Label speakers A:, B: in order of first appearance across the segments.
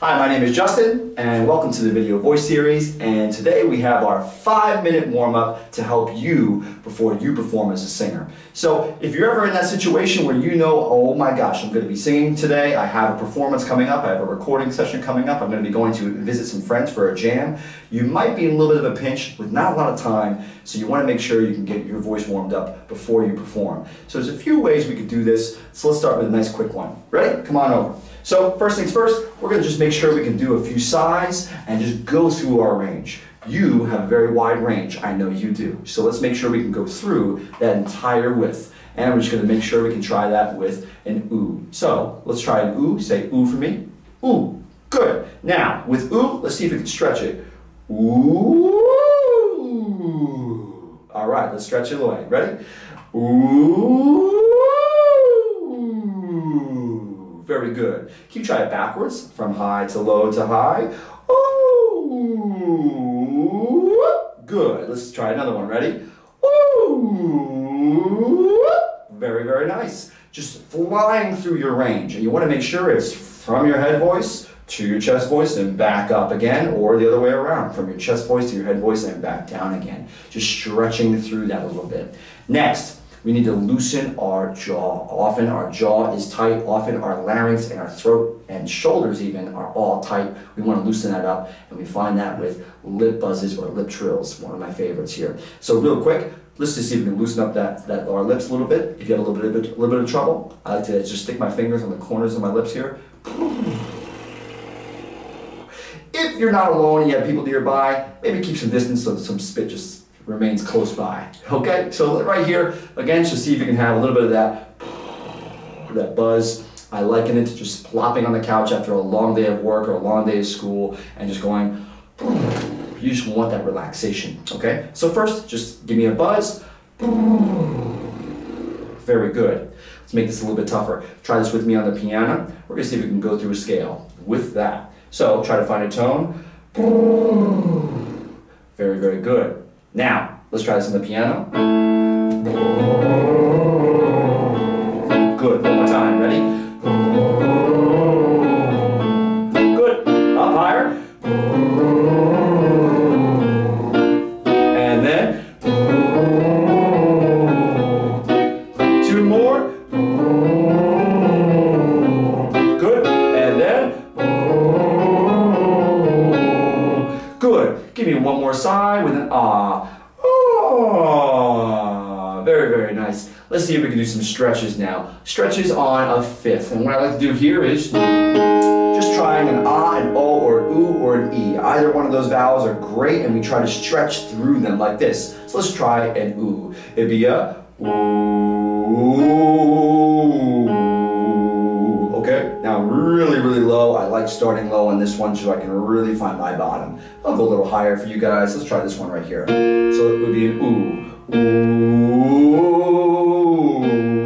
A: Hi, my name is Justin, and welcome to the Video Voice Series. And today we have our five minute warm up to help you before you perform as a singer. So, if you're ever in that situation where you know, oh my gosh, I'm going to be singing today, I have a performance coming up, I have a recording session coming up, I'm going to be going to visit some friends for a jam, you might be in a little bit of a pinch with not a lot of time, so you want to make sure you can get your voice warmed up before you perform. So, there's a few ways we could do this. So, let's start with a nice quick one. Ready? Come on over. So first things first, we're going to just make sure we can do a few sighs and just go through our range. You have a very wide range, I know you do. So let's make sure we can go through that entire width. And we're just going to make sure we can try that with an ooh. So let's try an ooh. Say ooh for me. Ooh. Good. Now, with ooh, let's see if we can stretch it. Ooh. All right, let's stretch it away. Ready? Ooh. Very good. Keep trying it backwards, from high to low to high. Ooh. Good. Let's try another one. Ready? Ooh. Very, very nice. Just flying through your range. And you want to make sure it's from your head voice to your chest voice and back up again, or the other way around, from your chest voice to your head voice and back down again. Just stretching through that a little bit. Next, we need to loosen our jaw. Often our jaw is tight. Often our larynx and our throat and shoulders even are all tight. We want to loosen that up and we find that with lip buzzes or lip trills, one of my favorites here. So real quick, let's just see if we can loosen up that, that our lips a little bit. If you have a little bit, a little bit of trouble, I like to just stick my fingers on the corners of my lips here. If you're not alone and you have people nearby, maybe keep some distance so some spit just remains close by. Okay, so right here, again, just see if you can have a little bit of that, that buzz. I liken it to just plopping on the couch after a long day of work or a long day of school and just going, you just want that relaxation, okay? So first, just give me a buzz. Very good. Let's make this a little bit tougher. Try this with me on the piano. We're gonna see if we can go through a scale with that. So try to find a tone. Very, very good. Now, let's try this on the piano. Good, one more time, ready? Good, up higher. And then, Give me one more sigh with an ah. Oh, very, very nice. Let's see if we can do some stretches now. Stretches on a fifth. And what I like to do here is just trying an ah, an o, or an oo, or an e. Either one of those vowels are great, and we try to stretch through them like this. So let's try an oo. It'd be a ooh. Really, really low. I like starting low on this one so I can really find my bottom. I'll go a little higher for you guys. Let's try this one right here. So it would be an ooh. Ooh.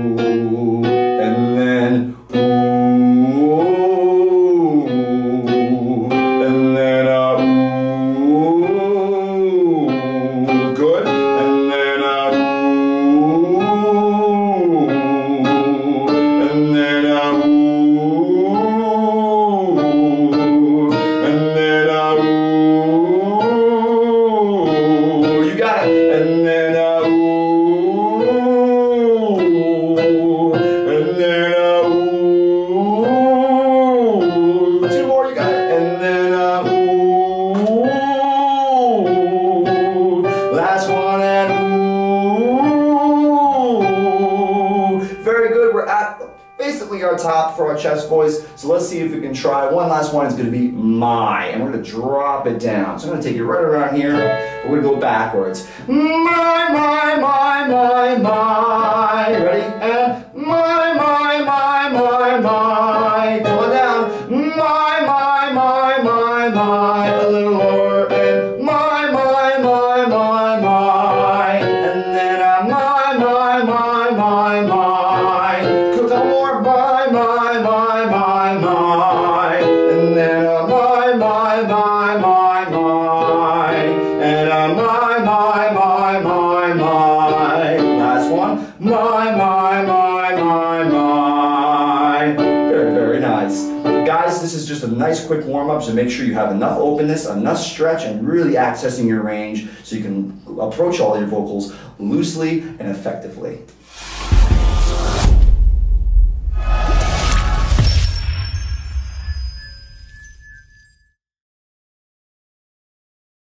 A: Basically our top for our chest voice. So let's see if we can try. One last one is going to be my, and we're going to drop it down. So I'm going to take it right around here. We're going to go backwards. My, my, my, my, my. Ready? And my, my, my, my, my. Pull it down. My, my, my, my, my. A little lower. And my, my, my, my, my. And then a my, my, my, my, my. More. My, my, my, my, my. And then a my, my, my, my, my. And a my, my, my, my, my. Last one. My, my, my, my, my. Very, very nice. Guys, this is just a nice quick warm up, so make sure you have enough openness, enough stretch, and really accessing your range so you can approach all your vocals loosely and effectively.